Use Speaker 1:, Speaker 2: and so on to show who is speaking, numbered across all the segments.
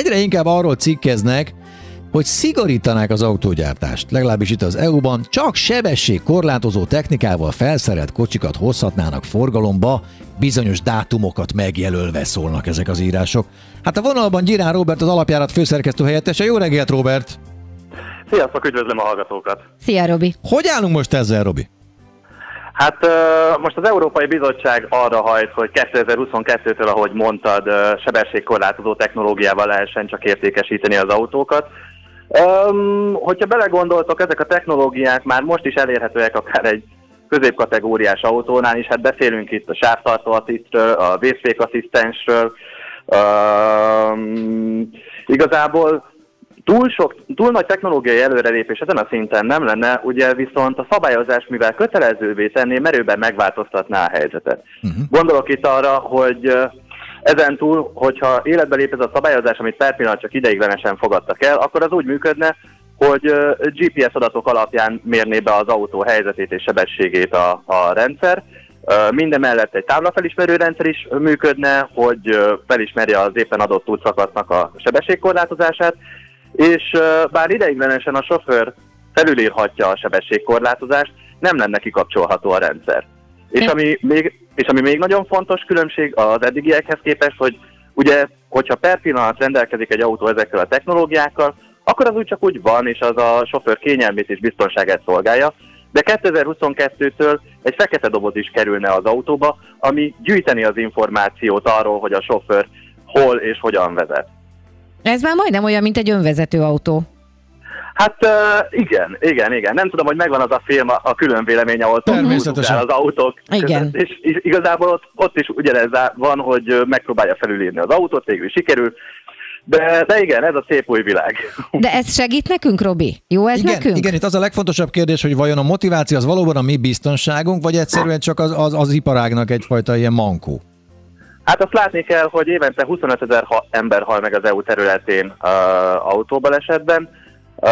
Speaker 1: egyre inkább arról cikkeznek, hogy szigorítanák az autógyártást, legalábbis itt az EU-ban, csak sebességkorlátozó technikával felszerelt kocsikat hozhatnának forgalomba, bizonyos dátumokat megjelölve szólnak ezek az írások. Hát a vonalban Gyirán Robert az alapjárat főszerkesztő helyettese. Jó reggelt, Robert!
Speaker 2: Sziasztok, üdvözlöm a hallgatókat!
Speaker 3: Szia, Robi!
Speaker 1: Hogy állunk most ezzel, Robi?
Speaker 2: Hát most az Európai Bizottság arra hajt, hogy 2022-től, ahogy mondtad, sebességkorlátozó technológiával lehessen csak értékesíteni az autókat. Um, hogyha belegondoltok, ezek a technológiák már most is elérhetőek akár egy középkategóriás autónál is, hát beszélünk itt a sávtartó asszisztről, a vészfékasszisztensről, um, igazából túl, sok, túl nagy technológiai előrelépés ezen a szinten nem lenne, ugye viszont a szabályozás, mivel kötelezővé tenné, merőben megváltoztatná a helyzetet. Uh-huh. Gondolok itt arra, hogy ezen túl, hogyha életbe lép ez a szabályozás, amit per pillanat csak ideiglenesen fogadtak el, akkor az úgy működne, hogy GPS adatok alapján mérné be az autó helyzetét és sebességét a, a rendszer. Minden mellett egy táblafelismerő rendszer is működne, hogy felismerje az éppen adott útszakasznak a sebességkorlátozását, és bár ideiglenesen a sofőr felülírhatja a sebességkorlátozást, nem lenne kikapcsolható a rendszer. És ami még, és ami még nagyon fontos különbség az eddigiekhez képest, hogy ugye, hogyha per pillanat rendelkezik egy autó ezekkel a technológiákkal, akkor az úgy csak úgy van, és az a sofőr kényelmét és biztonságát szolgálja, de 2022-től egy fekete doboz is kerülne az autóba, ami gyűjteni az információt arról, hogy a sofőr hol és hogyan vezet.
Speaker 3: Ez már majdnem olyan, mint egy önvezető autó.
Speaker 2: Hát uh, igen, igen, igen. Nem tudom, hogy megvan az a film, a, a külön vélemény, ahol
Speaker 1: Természetesen.
Speaker 2: az autók
Speaker 3: igen.
Speaker 2: között, és igazából ott, ott is ugyanez van, hogy megpróbálja felülírni az autót, végül sikerül, de, de igen, ez a szép új világ.
Speaker 3: De ez segít nekünk, Robi? Jó ez
Speaker 1: igen,
Speaker 3: nekünk?
Speaker 1: Igen, itt az a legfontosabb kérdés, hogy vajon a motiváció az valóban a mi biztonságunk, vagy egyszerűen csak az, az, az iparágnak egyfajta ilyen mankó?
Speaker 2: Hát azt látni kell, hogy évente 25 ezer ember hal meg az EU területén uh, autóbalesetben, uh,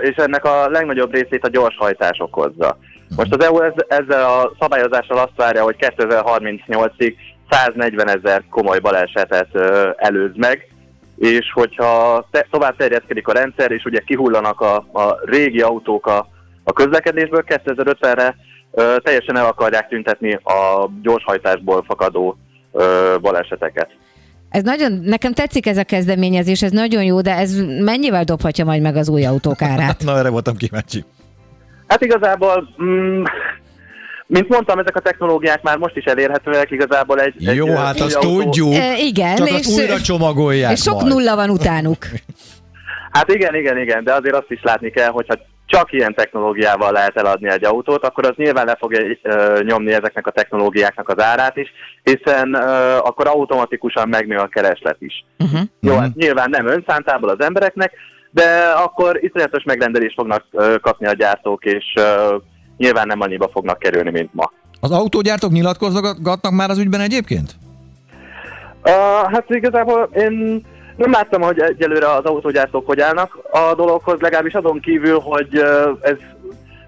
Speaker 2: és ennek a legnagyobb részét a gyorshajtás okozza. Most az EU ez, ezzel a szabályozással azt várja, hogy 2038-ig 140 ezer komoly balesetet uh, előz meg, és hogyha te, tovább terjeszkedik a rendszer, és ugye kihullanak a, a régi autók a, a közlekedésből, 2050-re uh, teljesen el akarják tüntetni a gyorshajtásból fakadó baleseteket.
Speaker 3: Ez nagyon, nekem tetszik ez a kezdeményezés, ez nagyon jó, de ez mennyivel dobhatja majd meg az új autók árát?
Speaker 1: Na, erre voltam kíváncsi.
Speaker 2: Hát igazából, mm, mint mondtam, ezek a technológiák már most is elérhetőek, igazából egy...
Speaker 1: Jó,
Speaker 2: egy,
Speaker 1: hát azt
Speaker 2: autó...
Speaker 1: tudjuk.
Speaker 3: E, igen.
Speaker 1: Csak és, azt újra csomagolják
Speaker 3: És sok
Speaker 1: majd.
Speaker 3: nulla van utánuk.
Speaker 2: Hát igen, igen, igen, de azért azt is látni kell, hogyha csak ilyen technológiával lehet eladni egy autót, akkor az nyilván le fogja nyomni ezeknek a technológiáknak az árát is, hiszen akkor automatikusan megnő a kereslet is. Uh-huh. Jó, uh-huh. hát nyilván nem önszántából az embereknek, de akkor iszonyatos megrendelést fognak kapni a gyártók, és nyilván nem annyiba fognak kerülni, mint ma.
Speaker 1: Az autógyártók nyilatkozgatnak már az ügyben egyébként?
Speaker 2: Uh, hát igazából én nem láttam, hogy egyelőre az autógyártók hogy állnak a dologhoz, legalábbis azon kívül, hogy ez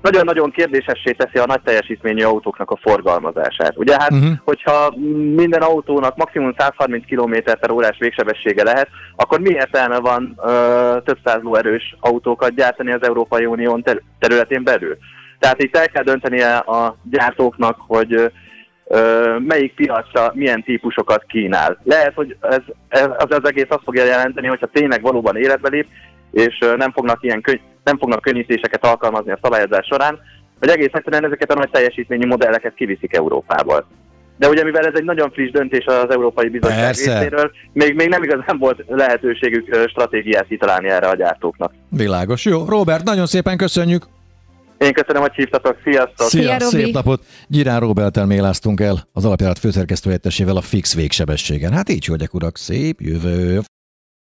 Speaker 2: nagyon-nagyon kérdésessé teszi a nagy teljesítményű autóknak a forgalmazását. Ugye hát, uh-huh. hogyha minden autónak maximum 130 km per órás végsebessége lehet, akkor mi értelme van ö, több száz lóerős autókat gyártani az Európai Unión ter- területén belül? Tehát itt el kell döntenie a gyártóknak, hogy melyik piacra milyen típusokat kínál. Lehet, hogy ez, ez, az, az egész azt fogja jelenteni, hogyha tényleg valóban életbe lép, és nem fognak, ilyen könny- nem fognak könnyítéseket alkalmazni a szabályozás során, hogy egész egyszerűen ezeket a nagy teljesítményű modelleket kiviszik Európából. De ugye mivel ez egy nagyon friss döntés az Európai Bizottság
Speaker 1: Persze.
Speaker 2: részéről, még, még nem igazán volt lehetőségük stratégiát kitalálni erre a gyártóknak.
Speaker 1: Világos. Jó, Robert, nagyon szépen köszönjük.
Speaker 2: Én köszönöm, hogy hívtatok. Sziasztok!
Speaker 3: Szia, Robi.
Speaker 1: szép napot! Gyirán Robertel méláztunk el az alapjárat főszerkesztőjettesével a fix végsebességen. Hát így, hölgyek urak, szép jövő!